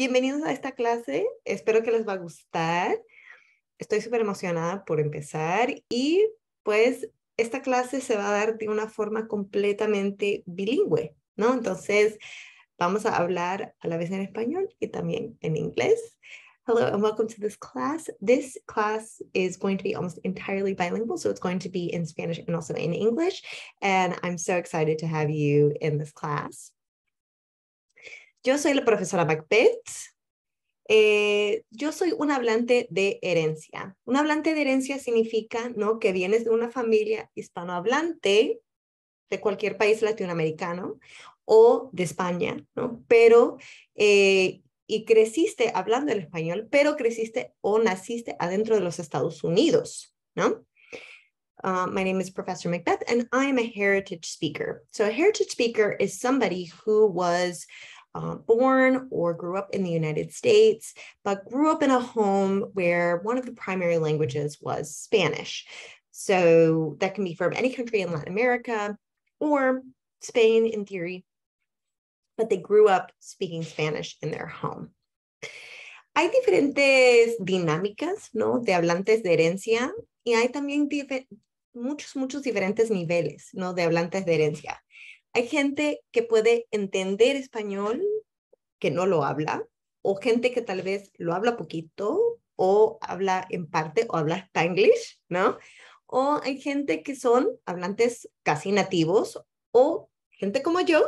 Bienvenidos a esta clase. Espero que les va a gustar. Estoy súper emocionada por empezar y pues esta clase se va a dar de una forma completamente bilingüe, ¿no? Entonces vamos a hablar a la vez en español y también en inglés. Hello and welcome to this class. This class is going to be almost entirely bilingual, so it's going to be in Spanish and also in English. And I'm so excited to have you in this class. Yo soy la profesora Macbeth. Eh, yo soy un hablante de herencia. Un hablante de herencia significa ¿no? que vienes de una familia hispanohablante de cualquier país latinoamericano o de España, ¿no? Pero, eh, y creciste hablando el español, pero creciste o naciste adentro de los Estados Unidos, ¿no? Uh, my name is Professor Macbeth, and I'm a heritage speaker. So, a heritage speaker is somebody who was uh, born or grew up in the United States, but grew up in a home where one of the primary languages was Spanish. So that can be from any country in Latin America or Spain in theory, but they grew up speaking Spanish in their home. Hay diferentes dinámicas, ¿no? De hablantes de herencia y hay también muchos, muchos diferentes niveles, ¿no? De hablantes de herencia. Hay gente que puede entender español que no lo habla, o gente que tal vez lo habla poquito, o habla en parte, o habla spanglish, ¿no? O hay gente que son hablantes casi nativos, o gente como yo,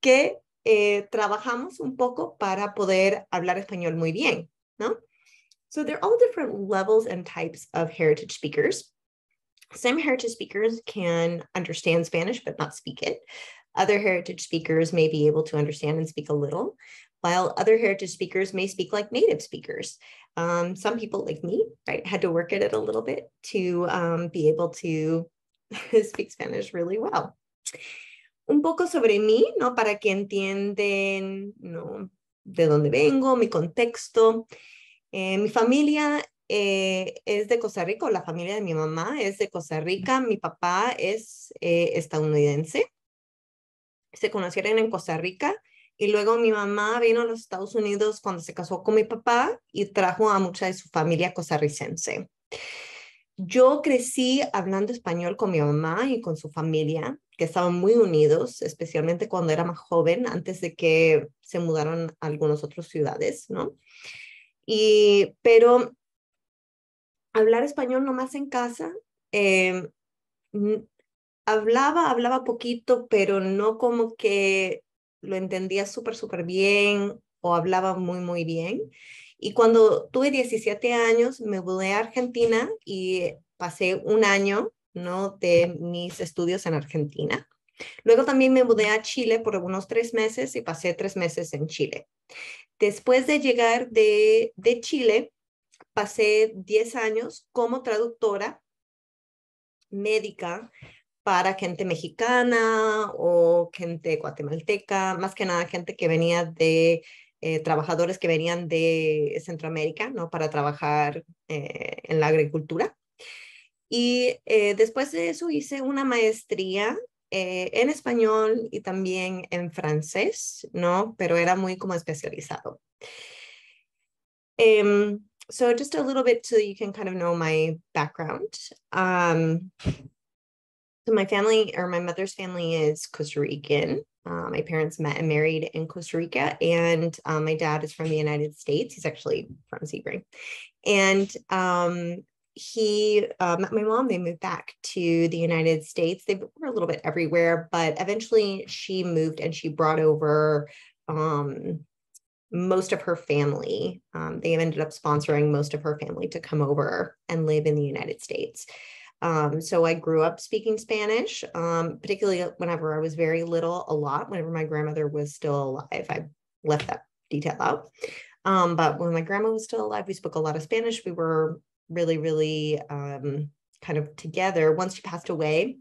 que eh, trabajamos un poco para poder hablar español muy bien, ¿no? So there are all different levels and types of heritage speakers. Some heritage speakers can understand Spanish but not speak it. Other heritage speakers may be able to understand and speak a little, while other heritage speakers may speak like native speakers. Um, some people, like me, right, had to work at it a little bit to um, be able to speak Spanish really well. Un poco sobre mí, ¿no? Para que entienden, ¿no? De dónde vengo, mi contexto. Eh, mi familia eh, es de Costa Rica, la familia de mi mamá es de Costa Rica, mi papá es eh, estadounidense, se conocieron en Costa Rica y luego mi mamá vino a los Estados Unidos cuando se casó con mi papá y trajo a mucha de su familia costarricense. Yo crecí hablando español con mi mamá y con su familia, que estaban muy unidos, especialmente cuando era más joven, antes de que se mudaron a algunas otras ciudades, ¿no? Y, pero hablar español nomás en casa, eh, hablaba, hablaba poquito, pero no como que lo entendía súper, súper bien o hablaba muy, muy bien. Y cuando tuve 17 años, me mudé a Argentina y pasé un año ¿no? de mis estudios en Argentina. Luego también me mudé a Chile por unos tres meses y pasé tres meses en Chile. Después de llegar de, de Chile, pasé 10 años como traductora médica para gente mexicana o gente guatemalteca, más que nada gente que venía de eh, trabajadores que venían de Centroamérica, ¿no? Para trabajar eh, en la agricultura. Y eh, después de eso hice una maestría en español y también en francés, ¿no? Pero era muy como especializado. Um, so just a little bit so you can kind of know my background. Um, so my family or my mother's family is Costa Rican. Uh, my parents met and married in Costa Rica, and um, my dad is from the United States. He's actually from Sebring, and um, he uh, met my mom. They moved back to the United States. They were a little bit everywhere, but eventually she moved and she brought over um, most of her family. Um, they ended up sponsoring most of her family to come over and live in the United States. Um, so I grew up speaking Spanish, um, particularly whenever I was very little, a lot, whenever my grandmother was still alive. I left that detail out. Um, but when my grandma was still alive, we spoke a lot of Spanish. We were really, really um, kind of together. Once she passed away,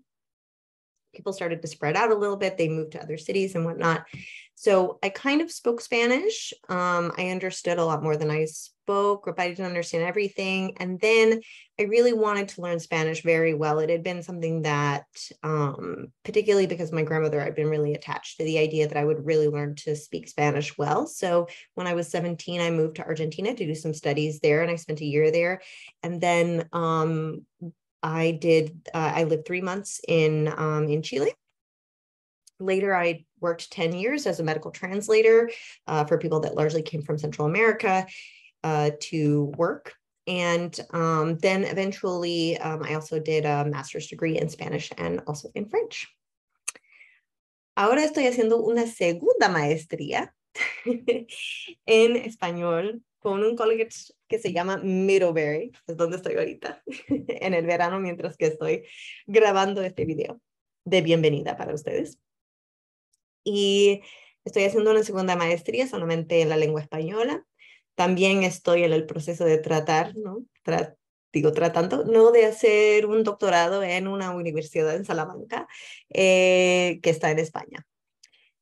people started to spread out a little bit. They moved to other cities and whatnot. So I kind of spoke Spanish. Um, I understood a lot more than I spoke, but I didn't understand everything. And then I really wanted to learn Spanish very well. It had been something that, um, particularly because my grandmother, I'd been really attached to the idea that I would really learn to speak Spanish well. So when I was 17, I moved to Argentina to do some studies there, and I spent a year there. And then um, I did, uh, I lived three months in um, in Chile Later, I worked 10 years as a medical translator uh, for people that largely came from Central America uh, to work. And um, then eventually, um, I also did a master's degree in Spanish and also in French. Ahora estoy haciendo una segunda maestría en español con un college que se llama Middlebury, es donde estoy ahorita, en el verano mientras que estoy grabando este video de bienvenida para ustedes y estoy haciendo una segunda maestría solamente en la lengua española. También estoy en el proceso de tratar, ¿no? digo, tratando, no de hacer un doctorado en una universidad en Salamanca, eh, que está en España.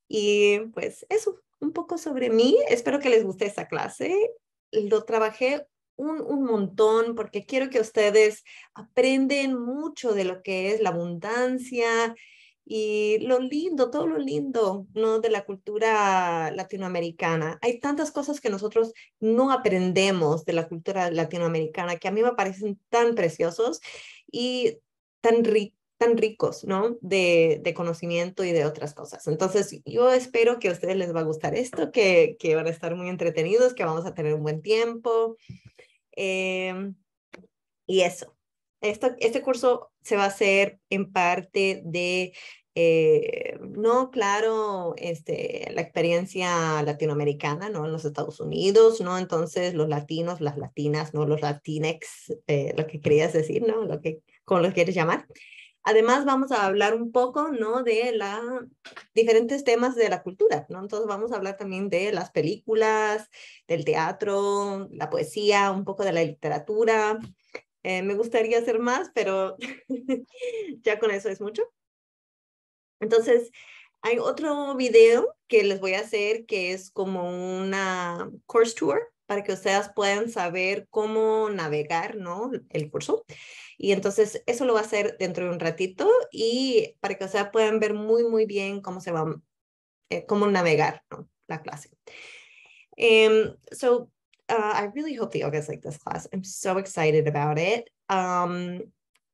Y pues eso, un poco sobre mí. Espero que les guste esta clase. Lo trabajé un, un, montón porque quiero que ustedes aprenden mucho de lo que es la abundancia y lo lindo, todo lo lindo, ¿no? De la cultura latinoamericana. Hay tantas cosas que nosotros no aprendemos de la cultura latinoamericana que a mí me parecen tan preciosos y tan, tan ricos, ¿no? De, de, conocimiento y de otras cosas. Entonces, yo espero que a ustedes les va a gustar esto, que, que van a estar muy entretenidos, que vamos a tener un buen tiempo. Em, y eso, este curso se va a hacer en parte de, eh, no, claro, este, la experiencia latinoamericana, ¿no? En los Estados Unidos, ¿no? Entonces, los latinos, las latinas, ¿no? Los latinex, eh, lo que querías decir, ¿no? Lo que, como lo quieres llamar. Además, vamos a hablar un poco, ¿no? De la, diferentes temas de la cultura, ¿no? Entonces, vamos a hablar también de las películas, del teatro, la poesía, un poco de la literatura, eh, me gustaría hacer más, pero ya con eso es mucho. Entonces, hay otro video que les voy a hacer que es como una course tour para que ustedes puedan saber cómo navegar, ¿no? El curso. Y entonces eso lo va a hacer dentro de un ratito y para que ustedes puedan ver muy, muy bien cómo se va, eh, cómo navegar, ¿no? La clase. Um, so uh, I really hope that y'all guys like this class. I'm so excited about it. Um,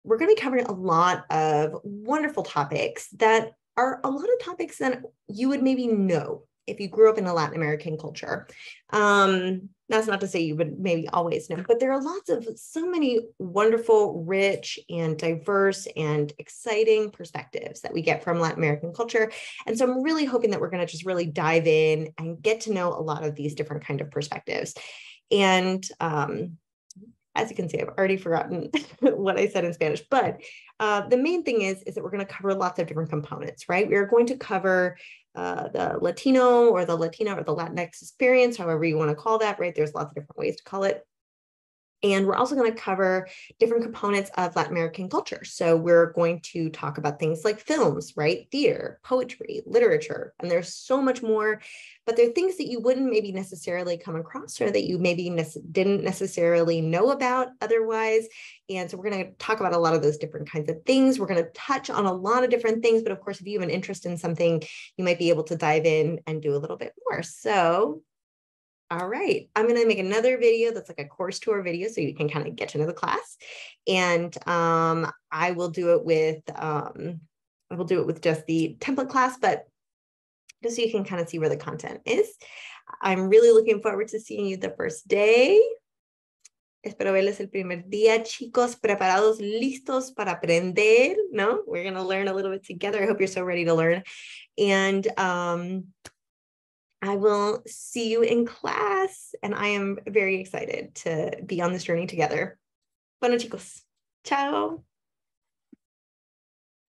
we're going to be covering a lot of wonderful topics that are a lot of topics that you would maybe know if you grew up in a Latin American culture. Um, that's not to say you would maybe always know, but there are lots of so many wonderful, rich, and diverse and exciting perspectives that we get from Latin American culture. And so I'm really hoping that we're going to just really dive in and get to know a lot of these different kind of perspectives. And um, as you can see, I've already forgotten what I said in Spanish, but uh, the main thing is, is that we're going to cover lots of different components, right? We are going to cover uh, the Latino or the Latina or the Latinx experience, however you want to call that, right? There's lots of different ways to call it. And we're also going to cover different components of Latin American culture. So we're going to talk about things like films, right? Theater, poetry, literature, and there's so much more. But there are things that you wouldn't maybe necessarily come across or that you maybe ne- didn't necessarily know about otherwise. And so we're going to talk about a lot of those different kinds of things. We're going to touch on a lot of different things. But of course, if you have an interest in something, you might be able to dive in and do a little bit more. So all right, I'm gonna make another video that's like a course tour video so you can kind of get to know the class. And um, I will do it with, um, I will do it with just the template class, but just so you can kind of see where the content is. I'm really looking forward to seeing you the first day. Espero verles el primer día, chicos, preparados, listos para aprender, ¿no? We're going to learn a little bit together. I hope you're so ready to learn. And um, I will see you in class. And I am very excited to be on this journey together. Bueno, chicos. Ciao.